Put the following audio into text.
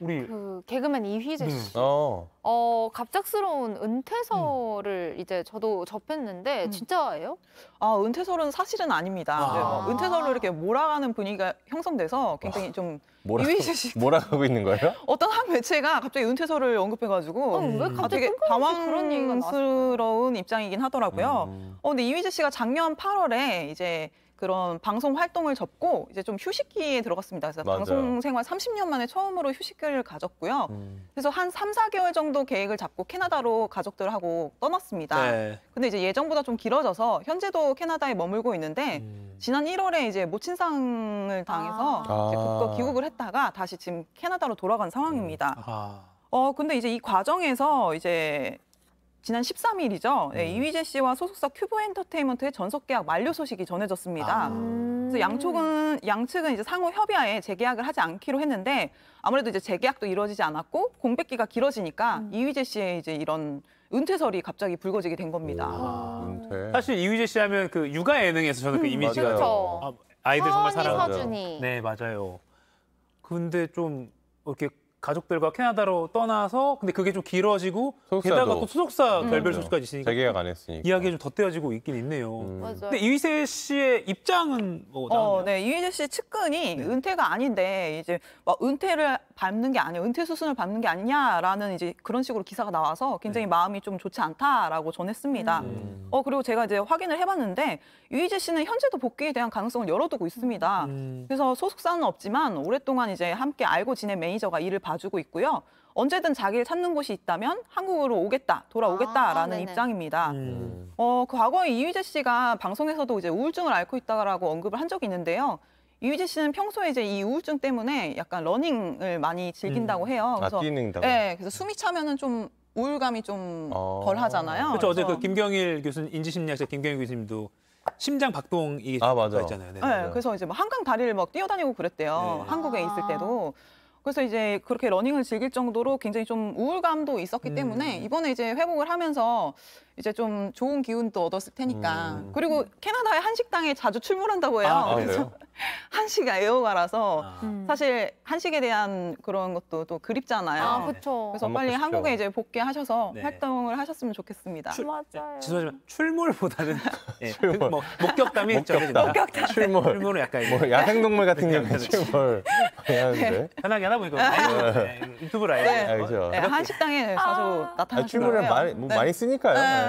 우리 그 개그맨 이휘재 네. 씨. 어. 어, 갑작스러운 은퇴설을 이제 저도 접했는데 음. 진짜예요? 아, 은퇴설은 사실은 아닙니다. 아. 네, 뭐 은퇴설로 이렇게 몰아가는 분위기가 형성돼서 굉장히 좀 뭐라, 이휘재 씨 몰아가고 있는 거예요? 어떤 한 매체가 갑자기 은퇴설을 언급해가지고 아니, 왜 음. 아, 갑자기 되게 뜬금없이 그런 얘기가 나왔어요? 당황스러운 입장이긴 하더라고요. 음. 어, 근데 이휘재 씨가 작년 8월에 이제 그런 방송 활동을 접고 이제 좀 휴식기에 들어갔습니다. 그래서 맞아요. 방송 생활 30년 만에 처음으로 휴식기를 가졌고요. 음. 그래서 한 3, 4개월 정도 계획을 잡고 캐나다로 가족들하고 떠났습니다. 네. 근데 이제 예정보다 좀 길어져서 현재도 캐나다에 머물고 있는데 음. 지난 1월에 이제 모친상을 당해서 아. 이제 국거 귀국을 했다가 다시 지금 캐나다로 돌아간 상황입니다. 아. 어 근데 이제 이 과정에서 이제 지난 13일이죠. 네, 음. 이휘재 씨와 소속사 큐브 엔터테인먼트의 전속 계약 만료 소식이 전해졌습니다. 아. 그래서 양쪽은 양측은 이제 상호 협의하에 재계약을 하지 않기로 했는데 아무래도 이제 재계약도 이루어지지 않았고 공백기가 길어지니까 음. 이휘재 씨의 이제 이런 은퇴설이 갑자기 불거지게 된 겁니다. 오, 은퇴. 사실 이휘재 씨 하면 그 육아 예능에서 저는 그 음, 이미지가 그렇죠. 아, 아이들 정말 사랑하죠. 네, 맞아요. 근데 좀 이렇게 가족들과 캐나다로 떠나서 근데 그게 좀 길어지고 소속사도. 게다가 또 소속사 음. 결별 맞아. 소식까지 있으니까 재계약 안 했으니까. 이야기가 좀 덧대어지고 있긴 있네요. 음. 맞아요. 근데 이휘재 씨의 입장은 뭐 어, 나왔나요? 네. 이휘재 씨 측근이 네. 은퇴가 아닌데 이제 막 은퇴를 밟는 게 아니야, 은퇴 수순을 밟는 게 아니냐라는 이제 그런 식으로 기사가 나와서 굉장히 네. 마음이 좀 좋지 않다라고 전했습니다. 음. 어 그리고 제가 이제 확인을 해봤는데 이휘재 씨는 현재도 복귀에 대한 가능성을 열어두고 있습니다. 음. 그래서 소속사는 없지만 오랫동안 이제 함께 알고 지낸 매니저가 일을 봐 주고 있고요. 언제든 자기를 찾는 곳이 있다면 한국으로 오겠다, 돌아오겠다라는 아. 입장입니다. 음. 어, 그 과거에 이휘재 씨가 방송에서도 이제 우울증을 앓고 있다라고 언급을 한 적이 있는데요. 이휘재 씨는 평소에 이제 이 우울증 때문에 약간 러닝을 많이 즐긴다고 해요. 아, 그래서 뛰는다고? 네, 그래서 숨이 차면은 좀 우울감이 좀 어. 덜 하잖아요. 그렇죠. 어제 그 김경일 교수님, 인지심리학자 김경일 교수님도 심장 박동이 아, 맞아. 있잖아요. 네. 네, 그래서 이제 뭐 한강 다리를 막 뛰어다니고 그랬대요. 네. 한국에 있을 아. 때도. 그래서 이제 그렇게 러닝을 즐길 정도로 굉장히 좀 우울감도 있었기 음. 때문에 이번에 이제 회복을 하면서 이제 좀 좋은 기운도 얻었을 테니까. 음. 그리고 캐나다의 한식당에 자주 출몰한다고 해요. 아, 아, 그래서 그래요? 한식 애호가라서 아. 음. 사실 한식에 대한 그런 것도 또 그립잖아요. 아, 그렇죠. 그래서 밥 빨리 싶죠. 한국에 이제 복귀하셔서 네. 활동을 하셨으면 좋겠습니다. 출- 맞아요. 죄송하지만 출몰보다는 예, 출몰. 그 뭐, 목격담이 목격담. 목격담. 출몰. 출몰은 약간 뭐 야생동물 같은 네, 경우는 네. 출몰 많이 하는데. 편하게 하다 보니까 라이브, 네, 유튜브 라이브. 네. 아, 그죠. 네, 한식당에 자주 아. 나타나시는 아, 출몰을 거예요. 많이, 뭐 네. 많이 쓰니까요. 네. 네.